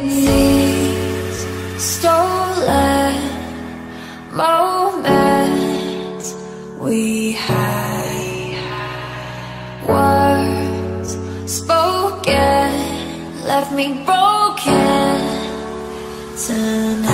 These stolen moments we had Words spoken left me broken tonight.